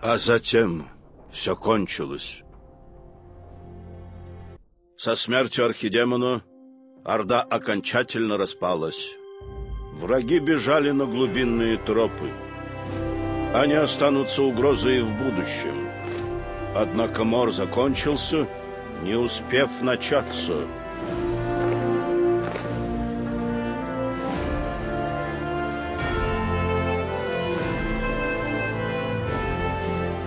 А затем все кончилось. Со смертью архидемона Орда окончательно распалась. Враги бежали на глубинные тропы. Они останутся угрозой в будущем. Однако мор закончился, не успев начаться.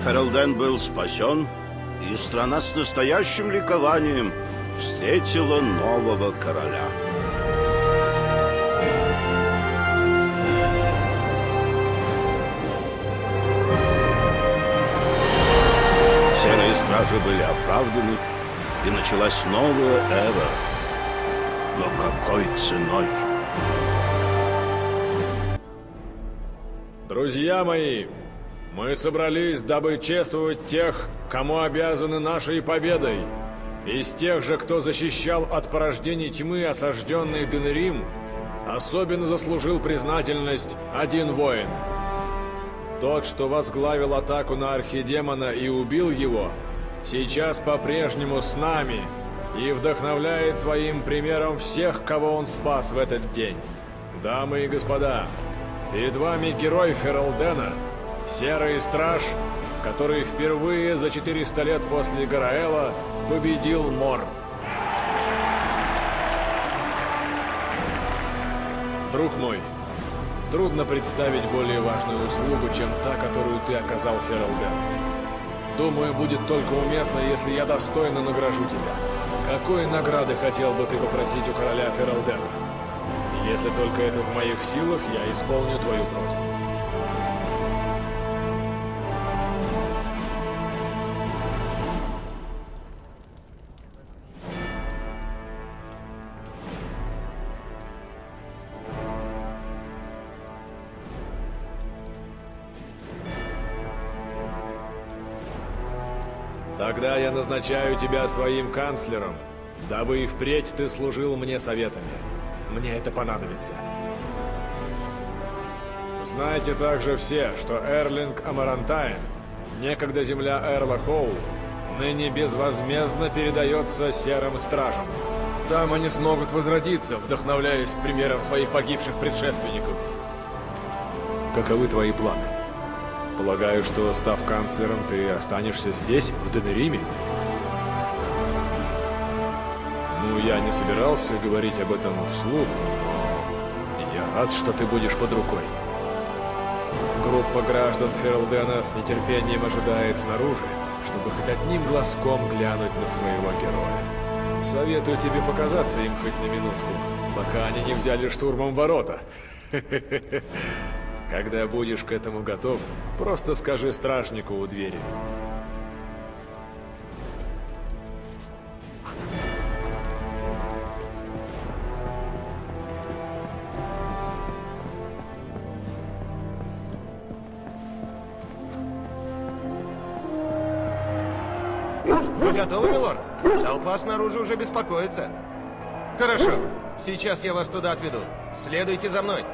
Ферелден был спасен, и страна с настоящим ликованием встретила нового короля. Серые стражи были оправданы, и началась новая эра. Но какой ценой? Друзья мои, мы собрались, дабы чествовать тех, кому обязаны нашей победой. Из тех же, кто защищал от порождений тьмы осажденный Денерим, особенно заслужил признательность один воин. Тот, что возглавил атаку на архидемона и убил его, сейчас по-прежнему с нами и вдохновляет своим примером всех, кого он спас в этот день. Дамы и господа, перед вами герой Фералдена — Серый страж, который впервые за 400 лет после Гараэла победил Мор. Друг мой, трудно представить более важную услугу, чем та, которую ты оказал Фералден. Думаю, будет только уместно, если я достойно награжу тебя. Какой награды хотел бы ты попросить у короля Фералдена? Если только это в моих силах, я исполню твою просьбу. Тогда я назначаю тебя своим канцлером, дабы и впредь ты служил мне советами. Мне это понадобится. Знайте также все, что эрлинг Амарантайн, некогда земля эрла Хоу, ныне безвозмездно передается Серым Стражам. Там они смогут возродиться, вдохновляясь примером своих погибших предшественников. Каковы твои планы? Полагаю, что, став канцлером, ты останешься здесь, в Денериме? Ну, я не собирался говорить об этом вслух, но я рад, что ты будешь под рукой. Группа граждан Ферлдена с нетерпением ожидает снаружи, чтобы хоть одним глазком глянуть на своего героя. Советую тебе показаться им хоть на минутку, пока они не взяли штурмом ворота. Когда будешь к этому готов, просто скажи стражнику у двери. Вы готовы, милорд? Толпа снаружи уже беспокоится. Хорошо. Сейчас я вас туда отведу. Следуйте за мной.